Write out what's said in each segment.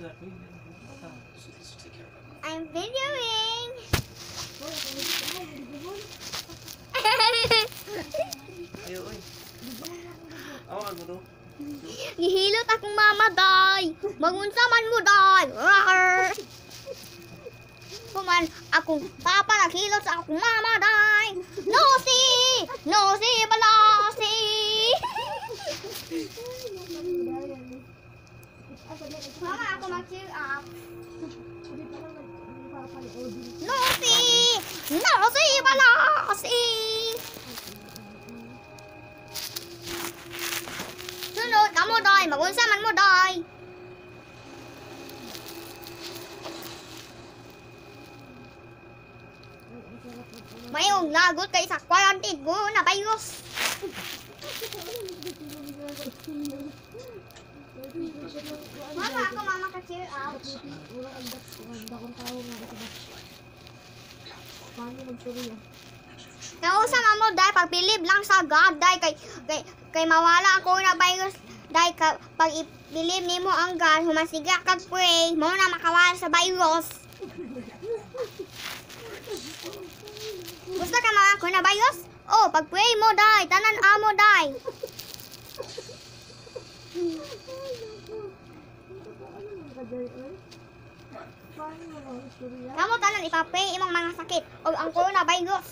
I'm videoing. Ayo, oy. Awa mo to. Gihilot akong mama, day. Magunsa man mo, day. Rawr. Kuman, akong papa naghilot sa akong mama, day. Nosy! Nosy, balasi! Mama, ako mag-cheer up. Nosy! Nosy, balasi! Sunod, kamo, day. Magunsa man mo, day. Mayong lagot kay sa quarantine ko na virus. Mama, ako mama ka cheer up. Nausa na mo dahil pagbilib lang sa God dahil kay, kay, kay mawala ako na virus dahil ka, pag ibilib nimo ang God humasiga kag pray mo na makawala sa virus. Gusto ka mga coronavirus? Oh, pag-pray mo, day. Tanan amo, day. Kamu tanan ipapray imong mga sakit o ang coronavirus.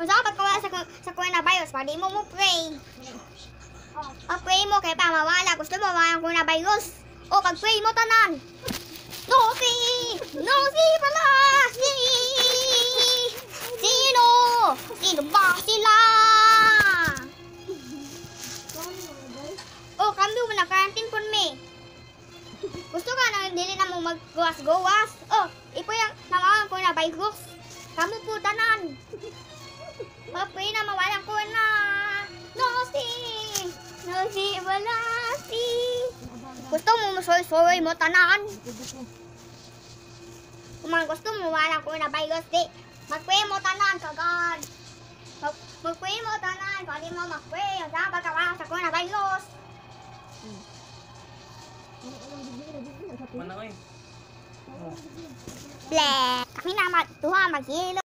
Kung saan ka wala sa, sa coronavirus, pwede mo mo pray. Pag-pray mo kay pa mawala. Gusto mo mawala ang coronavirus? O, pag-pray mo tanan. Pala! Si! Sino? Sino ba sila? Oh, kami mo na quarantine pun me. Gusto ka na dili na mo maggawas-gawas? Oh, ipo yung namawang ko na virus. Kamu po tanan. Papi na mawalan ko na. No, si! No, si wala si. Gusto mo masoy-soy mo tanan? Kung man gusto mo wala ko na virus di. Mag-pray mo tanan sa God. Mag- Mag-pray mo tanan. Kung di mo mag-pray, ang dapat ka wala sa ko na virus. Mana oy. Ble. Kami na mag tuha maghilo.